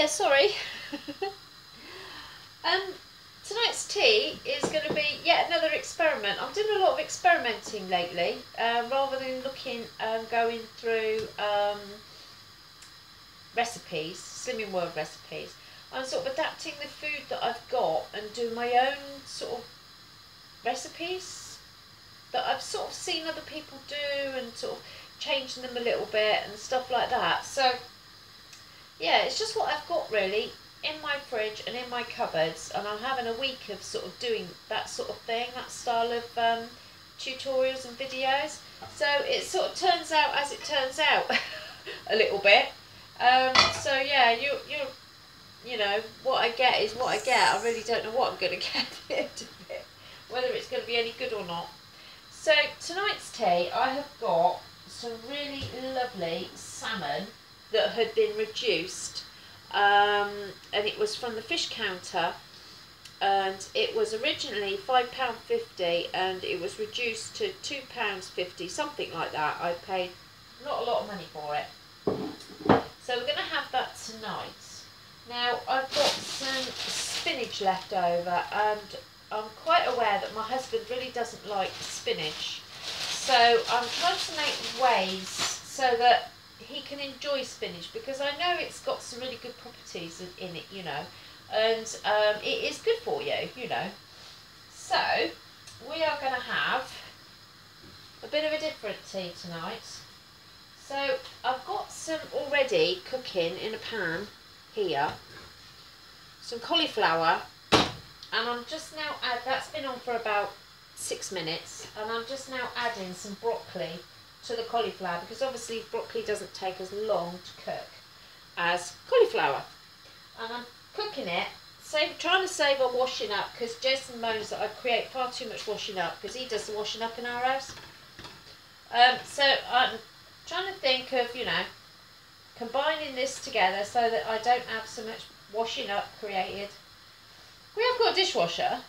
hiya, sorry. um, tonight's tea is going to be yet another experiment. I'm doing a lot of experimenting lately, uh, rather than looking and um, going through um, recipes, Slimming World recipes. I'm sort of adapting the food that I've got and do my own sort of recipes that I've sort of seen other people do and sort of changing them a little bit and stuff like that. So yeah, it's just what I've got really in my fridge and in my cupboards and I'm having a week of sort of doing that sort of thing, that style of um, tutorials and videos. So it sort of turns out as it turns out a little bit. Um, so yeah, you you you know what I get is what I get. I really don't know what I'm going to get at the end of it, whether it's going to be any good or not. So tonight's tea, I have got some really lovely salmon that had been reduced um, and it was from the fish counter. And it was originally £5.50 and it was reduced to £2.50 something like that. I paid not a lot of money for it. So we're going to have that tonight. Now I've got some spinach left over and I'm quite aware that my husband really doesn't like spinach. So I'm trying to make ways so that he can enjoy spinach because I know it's got some really good properties in, it, you know, and um, it is good for you, you know. So we are going to have a bit of a different tea tonight. So I've got some already cooking in a pan here, some cauliflower, and I'm just now add that's been on for about six minutes, and I'm just now adding some broccoli to the cauliflower because obviously broccoli doesn't take as long to cook as cauliflower. And I'm cooking it, save, trying to save on washing up because Jason moans that I create far too much washing up because he does the washing up in our house. Um, so I'm trying to think of, you know, combining this together so that I don't have so much washing up created. We have got a dishwasher,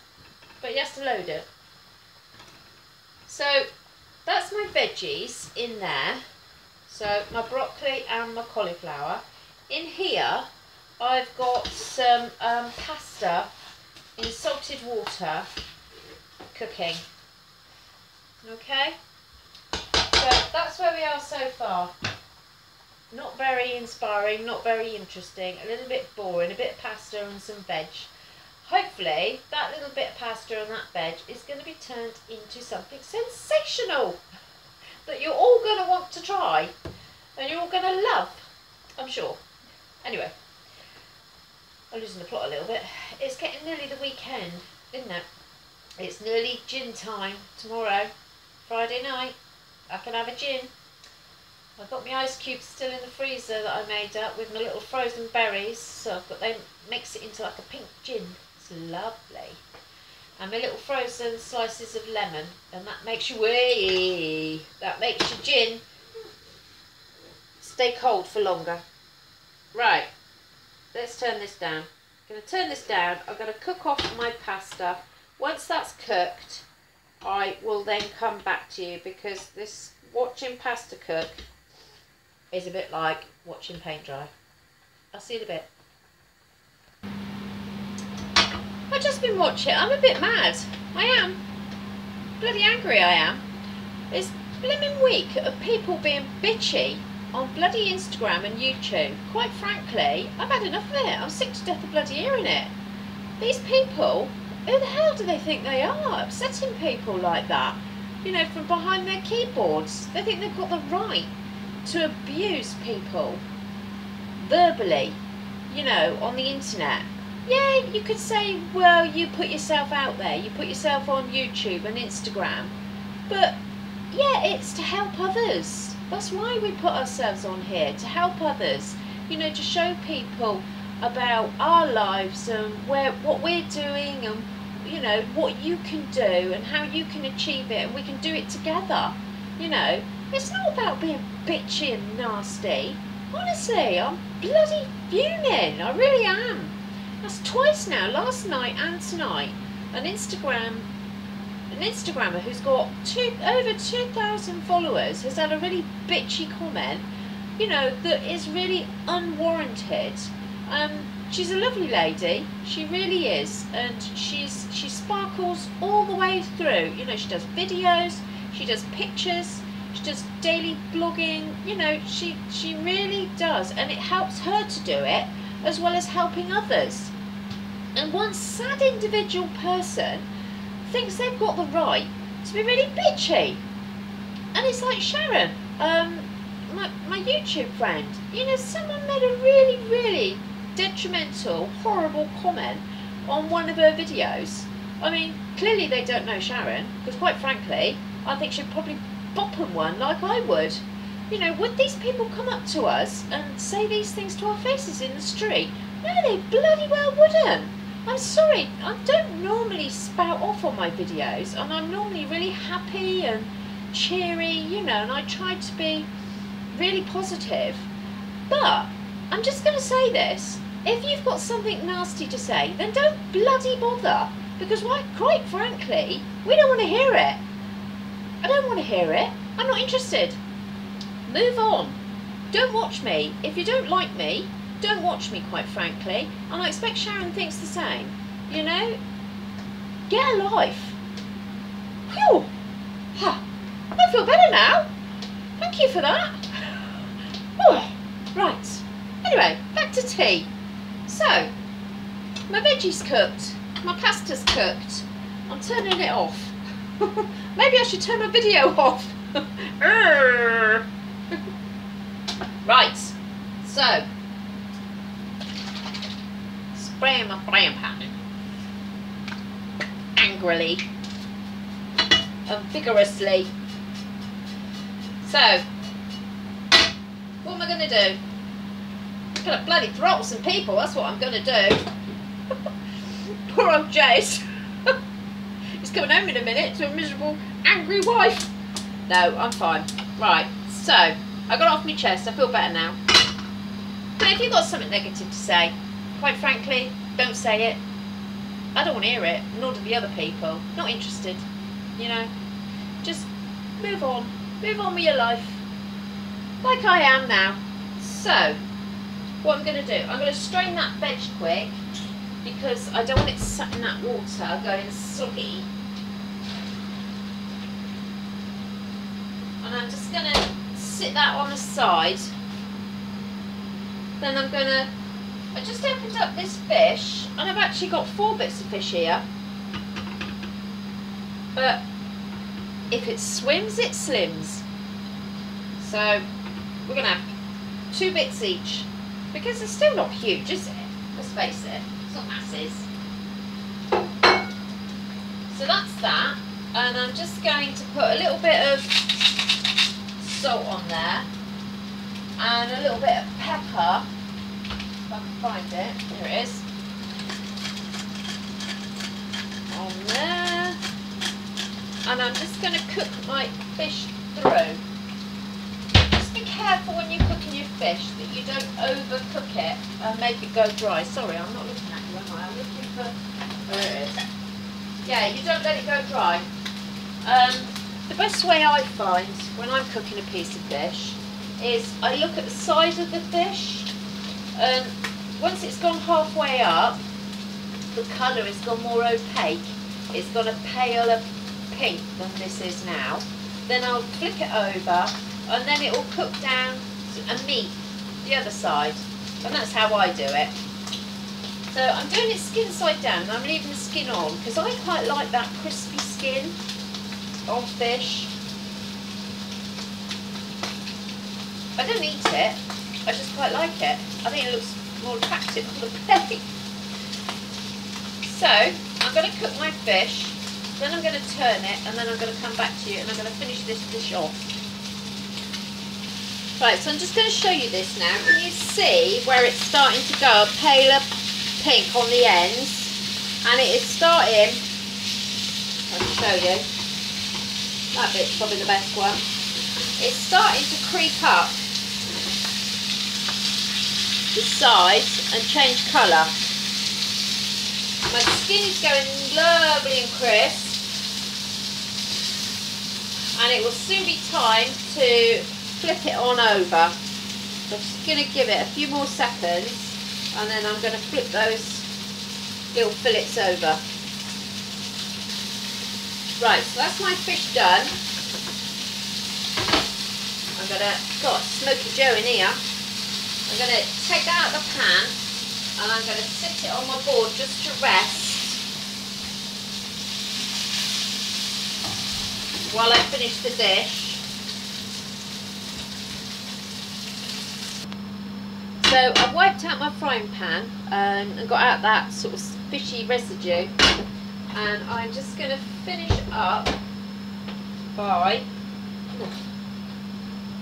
but he has to load it. So that's my veggies in there. So my broccoli and my cauliflower. In here, I've got some um, pasta in salted water cooking. Okay? So that's where we are so far. Not very inspiring, not very interesting, a little bit boring, a bit of pasta and some veg hopefully that little bit of pasta on that veg is going to be turned into something sensational that you're all going to want to try and you're all going to love, I'm sure. Anyway, I'm losing the plot a little bit. It's getting nearly the weekend, isn't it? It's nearly gin time tomorrow, Friday night. I can have a gin. I've got my ice cubes still in the freezer that I made up with my little frozen berries. So I've got them mix it into like a pink gin lovely. And my little frozen slices of lemon, and that makes you wee. That makes your gin stay cold for longer. Right, let's turn this down. I'm going to turn this down. I'm going to cook off my pasta. Once that's cooked, I will then come back to you because this watching pasta cook is a bit like watching paint dry. I'll see you in a bit. I've just been watching. I'm a bit mad. I am. Bloody angry I am. It's blimmin' week of people being bitchy on bloody Instagram and YouTube. Quite frankly, I've had enough of it. I'm sick to death of bloody hearing it. These people, who the hell do they think they are? Upsetting people like that. You know, from behind their keyboards. They think they've got the right to abuse people verbally, you know, on the internet yeah, you could say, well, you put yourself out there, you put yourself on YouTube and Instagram, but yeah, it's to help others. That's why we put ourselves on here, to help others, you know, to show people about our lives and where what we're doing and you know what you can do and how you can achieve it. And we can do it together you know. It's not about being bitchy and nasty. Honestly i'm bloody fuming. I really am that's twice now, last night and tonight. An Instagram, an Instagrammer who's got two, over 2,000 followers has had a really bitchy comment, you know, that is really unwarranted Um, she's a lovely lady. She really is, and she's she sparkles all the way through. You know, she does videos, she does pictures, she does daily blogging. You know, she she really does, and it helps her to do it as well as helping others. And one sad individual person thinks they've got the right to be really bitchy. And it's like Sharon, um, my, my YouTube friend, you know, someone made a really, really detrimental, horrible comment on one of her videos. I mean, clearly they don't know Sharon, because quite frankly, I think she'd probably bop them one like I would. You know, would these people come up to us and say these things to our faces in the street? No, they bloody well wouldn't. I'm sorry, I don't normally spout off on my videos, and I'm normally really happy and cheery, you know, and I try to be really positive. But I'm just going to say this if you've got something nasty to say, then don't bloody bother. Because, why, quite frankly, we don't want to hear it. I don't want to hear it. I'm not interested. Move on. Don't watch me. If you don't like me, don't watch me, quite frankly. And I expect Sharon thinks the same. You know? Get a life. Phew. Ha. I feel better now. Thank you for that. Oh, right. Anyway, back to tea. So, my veggies cooked. My pasta's cooked. I'm turning it off. Maybe I should turn my video off. right. So, frying pan angrily and vigorously. So, what am I going to do? I'm going to bloody throttle some people, that's what I'm going to do. Poor old Jace. He's coming home in a minute to a miserable, angry wife. No, I'm fine. Right, so, I got off my chest, I feel better now. But if you've got something negative to say, quite frankly, don't say it. I don't want to hear it, nor do the other people. Not interested. You know? Just move on. Move on with your life. Like I am now. So, what I'm going to do, I'm going to strain that veg quick because I don't want it sat in that water going soggy. And I'm just going to sit that on the side. Then I'm going to I just opened up this fish and I've actually got four bits of fish here. But if it swims, it slims. So we're going to have two bits each because it's still not huge, is it? Let's face it, it's not masses. So that's that. And I'm just going to put a little bit of salt on there and a little bit of pepper if I can find it. Here it is. On there. And I'm just going to cook my fish through. Just be careful when you're cooking your fish that you don't overcook it and make it go dry. Sorry, I'm not looking at you, am I? I'm looking for... There it is. Yeah, you don't let it go dry. Um, the best way I find when I'm cooking a piece of fish is I look at the size of the fish and once it's gone halfway up, the colour has gone more opaque. It's got a paler pink than this is now. Then I'll flip it over and then it will cook down and meet the other side. And that's how I do it. So I'm doing it skin side down and I'm leaving the skin on because I quite like that crispy skin on fish. I don't eat it, I just quite like it. I think it looks more attractive on the plate. So, I'm going to cook my fish, then I'm going to turn it, and then I'm going to come back to you and I'm going to finish this dish off. Right, so I'm just going to show you this now. Can you see where it's starting to go a paler pink on the ends? And it is starting, I'll show you, that bit's probably the best one. It's starting to creep up the sides and change colour. My skin is going lovely and crisp and it will soon be time to flip it on over. So I'm just going to give it a few more seconds And then I'm going to flip those little fillets over. Right, so that's my fish done. I'm going to, got Smoky Joe in here. I'm going to take out the pan and I'm going to sit it on my board just to rest while I finish the dish. So I've wiped out my frying pan um, and got out that sort of fishy residue and I'm just going to finish up by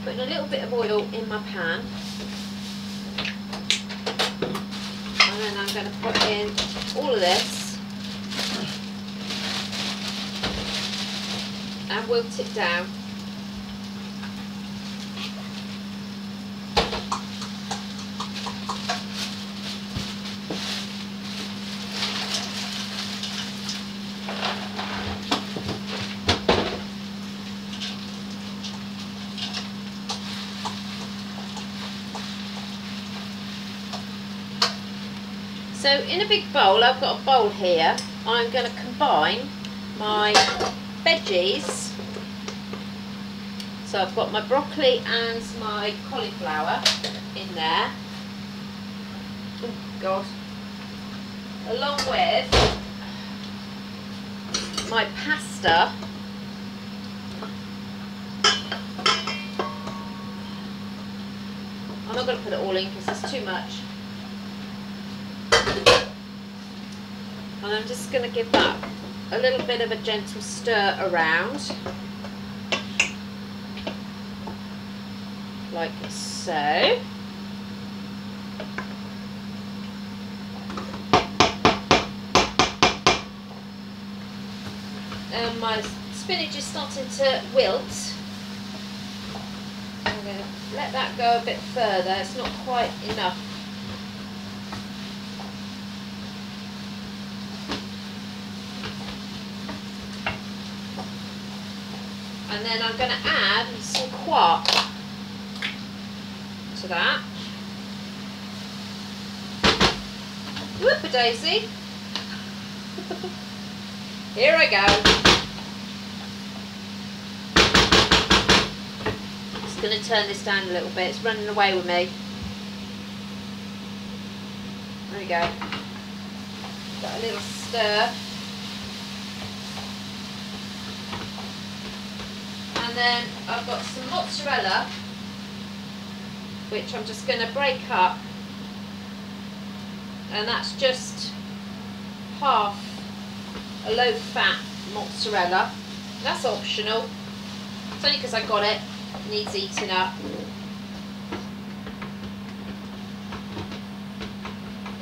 putting a little bit of oil in my pan and then I'm going to put in all of this. And wilt it down So in a big bowl, I've got a bowl here. I'm going to combine my veggies. So I've got my broccoli and my cauliflower in there. Oh. Along with my pasta. I'm not going to put it all in because there's too much. And I'm just going to give that a little bit of a gentle stir around. Like so. And my spinach is starting to wilt. I'm going to let that go a bit further. It's not quite enough and then I'm going to add some quark to that. Whoop a daisy. Here I go. Just going to turn this down a little bit. It's running away with me. There we go. Got a little stir. Then I've got some mozzarella, which I'm just going to break up. And that's just half a low fat mozzarella. That's optional. It's only because I got it. it needs eating up.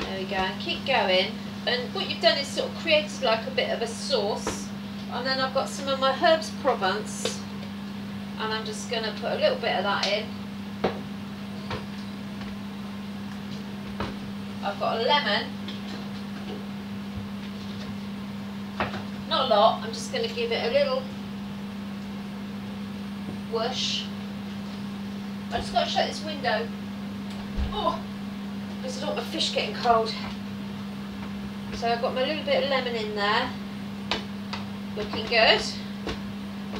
There we go. And keep going. And what you've done is sort of created like a bit of a sauce. And then I've got some of my herbs Provence and I'm just going to put a little bit of that in. I've got a lemon. Not a lot, I'm just going to give it a little whoosh. I just got to shut this window. Oh, because I don't want my fish getting cold. So I've got my little bit of lemon in there. Looking good.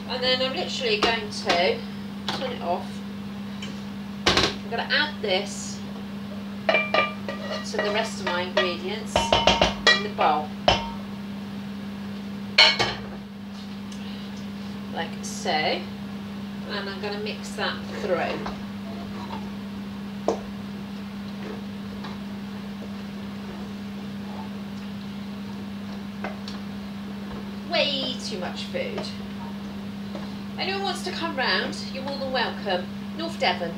And then I'm literally going to turn it off. I'm going to add this to the rest of my ingredients in the bowl. Like so. And I'm going to mix that through. Way too much food. Anyone wants to come round, you're more than welcome. North Devon.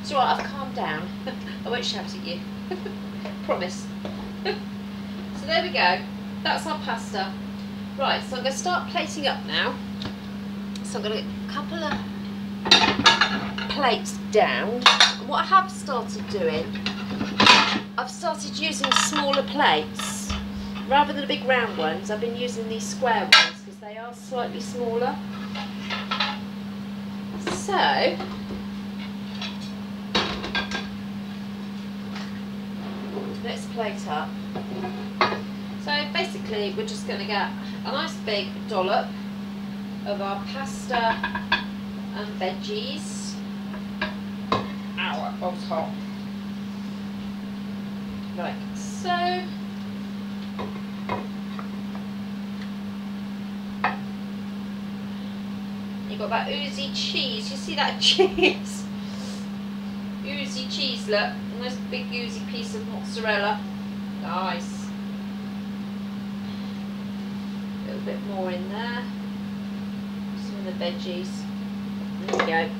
It's alright, I've calmed down. I won't shout at you. Promise. so there we go. That's our pasta. Right, so I'm going to start plating up now. So I'm going to a couple of plates down. What I have started doing, I've started using smaller plates. Rather than the big round ones, I've been using these square ones because they are slightly smaller. So, let's plate up. So basically, we're just going to get a nice big dollop of our pasta and veggies. Ow, that was hot. Like so. Got that oozy cheese. You see that cheese? oozy cheese, look. Nice big oozy piece of mozzarella. Nice. A little bit more in there. Some of the veggies. There we go.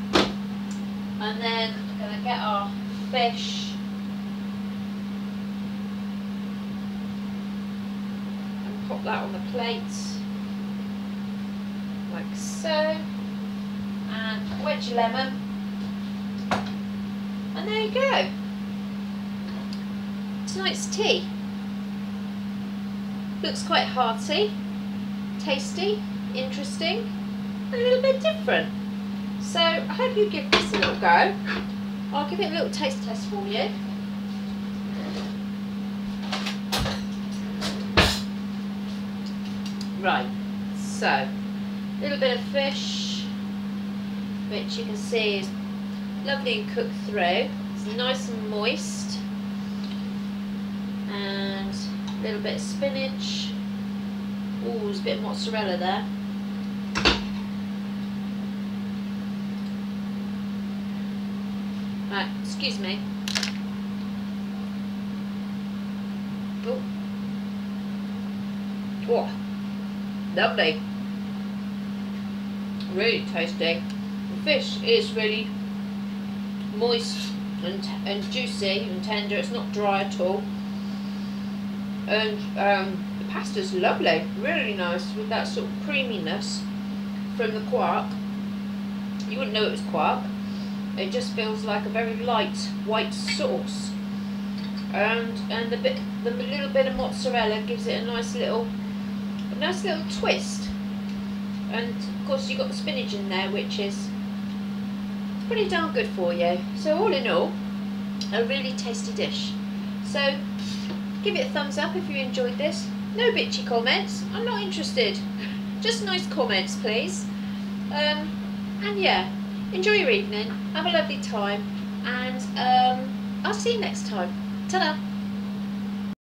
And then we're going to get our fish. And pop that on the plate. Like so and wedge lemon. And there you go. Tonight's tea. Looks quite hearty, tasty, interesting, and a little bit different. So I hope you give this a little go. I'll give it a little taste test for you. Right, so a little bit of fish, which you can see is lovely and cooked through. It's nice and moist. And a little bit of spinach. Oh, there's a bit of mozzarella there. Right, excuse me. Oh. Oh, lovely. Really tasty fish is really moist and, and juicy and tender. It's not dry at all. And um, the pasta's lovely, really nice with that sort of creaminess from the quark. You wouldn't know it was quark. It just feels like a very light white sauce. And and the bit the little bit of mozzarella gives it a nice little a nice little twist. And of course you've got the spinach in there which is pretty darn good for you. So all in all, a really tasty dish. So give it a thumbs up if you enjoyed this. No bitchy comments, I'm not interested. Just nice comments please. Um, and yeah, enjoy your evening, have a lovely time, and um, I'll see you next time. Ta-da!